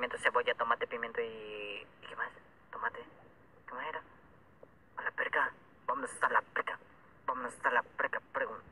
pimiento, cebolla, tomate, pimiento y... ¿Y qué más? Tomate. ¿Qué más era? A la perca. Vámonos hasta la perca. Vámonos hasta la perca. Pregunta.